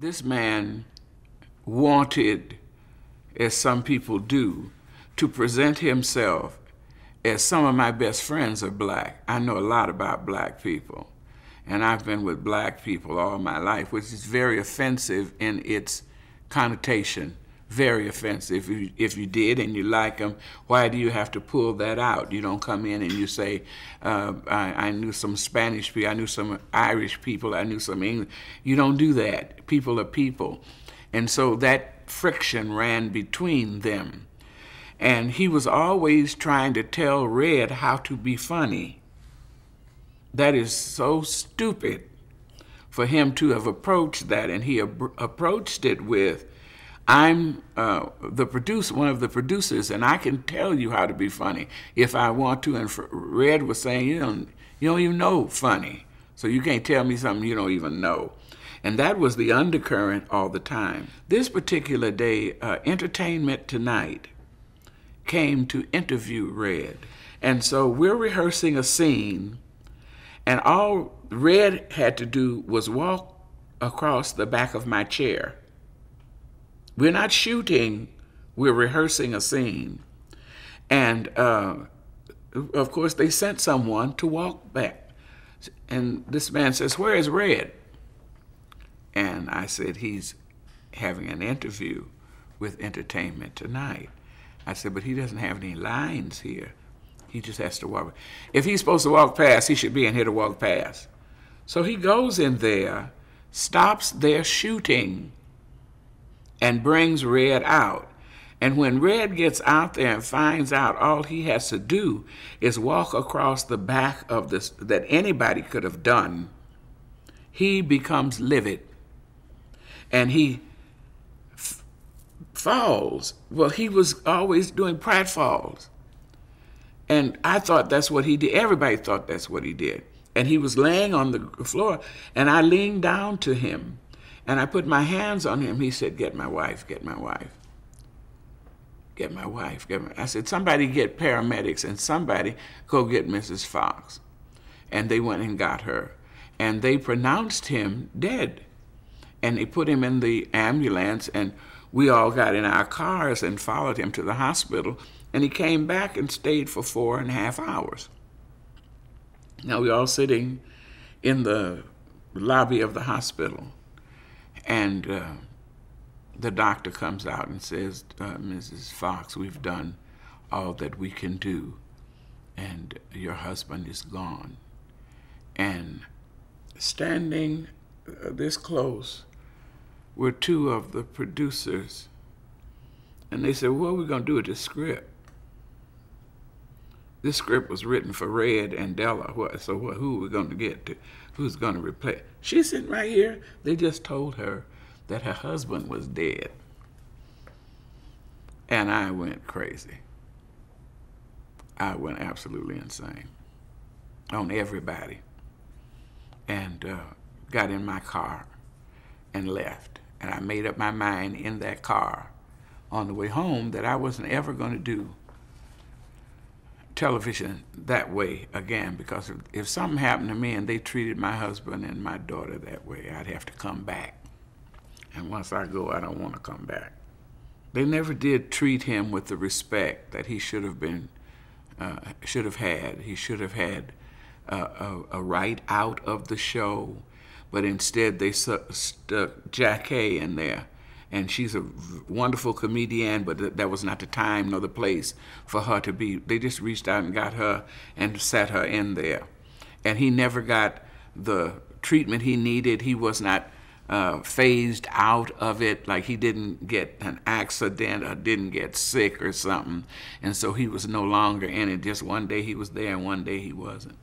This man wanted, as some people do, to present himself as some of my best friends are black. I know a lot about black people, and I've been with black people all my life, which is very offensive in its connotation. Very offensive. If you, if you did and you like them, why do you have to pull that out? You don't come in and you say, uh, I, I knew some Spanish people, I knew some Irish people, I knew some English. You don't do that. People are people. And so that friction ran between them. And he was always trying to tell Redd how to be funny. That is so stupid for him to have approached that. And he approached it with, I'm uh, the producer, one of the producers, and I can tell you how to be funny if I want to. And Redd was saying, you don't, you don't even know funny, so you can't tell me something you don't even know. And that was the undercurrent all the time. This particular day, uh, Entertainment Tonight came to interview Redd. And so we're rehearsing a scene, and all Redd had to do was walk across the back of my chair we're not shooting, we're rehearsing a scene. And uh, of course, they sent someone to walk back. And this man says, Where is Redd? And I said, He's having an interview with Entertainment Tonight. I said, But he doesn't have any lines here. He just has to walk. If he's supposed to walk past, he should be in here to walk past. So he goes in there, stops their shooting, and brings Redd out. And when Redd gets out there and finds out all he has to do is walk across the back of this that anybody could have done, he becomes livid. And he f- falls. Well, he was always doing pratfalls. And I thought that's what he did. Everybody thought that's what he did. And he was laying on the floor, and I leaned down to him and I put my hands on him. He said, Get my wife, get my wife. Get my wife, get my I said, Somebody get paramedics and somebody go get Mrs. Foxx. And they went and got her. And they pronounced him dead. And they put him in the ambulance and we all got in our cars and followed him to the hospital. And he came back and stayed for four and a half hours. Now we're all sitting in the lobby of the hospital. And uh, the doctor comes out and says, uh, Mrs. Foxx, we've done all that we can do, and your husband is gone. And standing uh, this close were two of the producers. And they said, What are we going to do with this script? This script was written for Redd and Della. What so who are we going to get to? Who's going to replace? She's sitting right here. They just told her that her husband was dead. And I went crazy. I went absolutely insane on everybody. And uh, got in my car and left. And I made up my mind in that car on the way home that I wasn't ever going to do television that way again because if, something happened to me and they treated my husband and my daughter that way, I'd have to come back. And once I go, I don't want to come back. They never did treat him with the respect that he should have been, uh, should have had. He should have had uh, a, a, right out of the show, but instead they stuck Jackée in there and she's a wonderful comedian, but that was not the time nor the place for her to be. They just reached out and got her and sat her in there. And he never got the treatment he needed. He was not uh, phased out of it, like he didn't get an accident or didn't get sick or something. And so he was no longer in it. Just one day he was there and one day he wasn't.